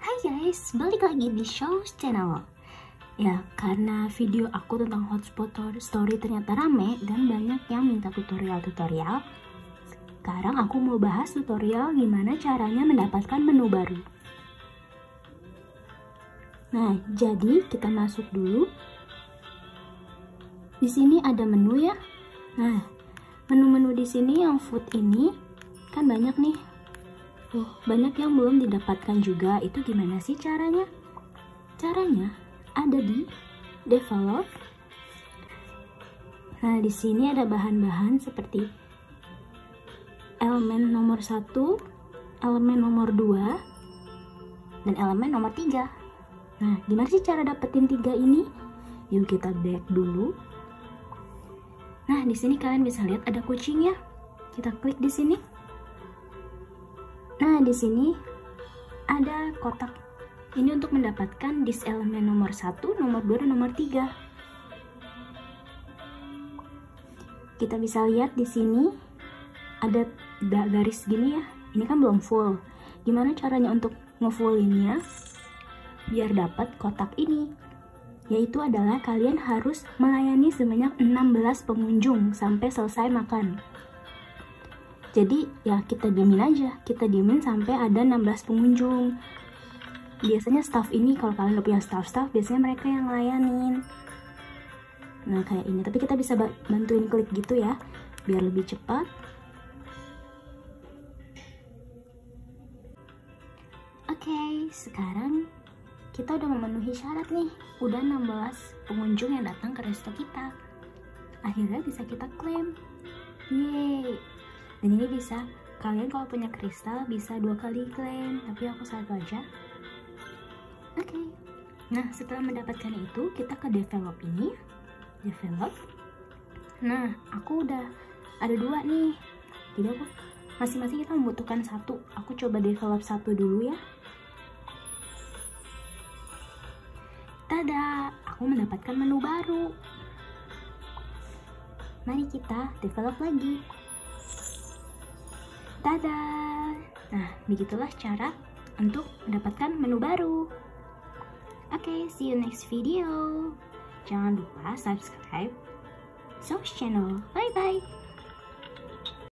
Hai guys, balik lagi di Show Channel. Ya, karena video aku tentang hotspot story ternyata rame dan banyak yang minta tutorial-tutorial. Sekarang aku mau bahas tutorial gimana caranya mendapatkan menu baru. Nah, jadi kita masuk dulu. Di sini ada menu ya. Nah, menu-menu di sini yang food ini kan banyak nih Oh, banyak yang belum didapatkan juga. Itu gimana sih caranya? Caranya ada di develop. Nah, di sini ada bahan-bahan seperti elemen nomor 1, elemen nomor 2, dan elemen nomor 3. Nah, gimana sih cara dapetin tiga ini? Yuk kita back dulu. Nah, di sini kalian bisa lihat ada kucingnya. Kita klik di sini. Nah, di sini ada kotak. Ini untuk mendapatkan disk elemen nomor 1, nomor 2, dan nomor 3. Kita bisa lihat di sini ada garis gini ya. Ini kan belum full. Gimana caranya untuk ngefullinnya biar dapat kotak ini? Yaitu adalah kalian harus melayani sebanyak 16 pengunjung sampai selesai makan jadi ya kita diemin aja kita diemin sampai ada 16 pengunjung biasanya staff ini kalau kalian udah punya staff-staff biasanya mereka yang layanin nah kayak ini tapi kita bisa bantuin klik gitu ya biar lebih cepat Oke, okay, sekarang kita udah memenuhi syarat nih. Udah 16 pengunjung yang datang ke resto kita. Akhirnya bisa kita klaim. Yeay, dan ini bisa kalian kalau punya kristal bisa dua kali klaim. Tapi aku satu aja. Oke. Okay. nah setelah mendapatkan itu kita ke develop ini. Develop. Nah aku udah ada dua nih. Jadi aku masing-masing kita membutuhkan satu. Aku coba develop satu dulu ya. Tada! Aku mendapatkan menu baru. Mari kita develop lagi Dadah! Nah, begitulah cara untuk mendapatkan menu baru. Oke, okay, see you next video. Jangan lupa subscribe Source Channel. Bye-bye!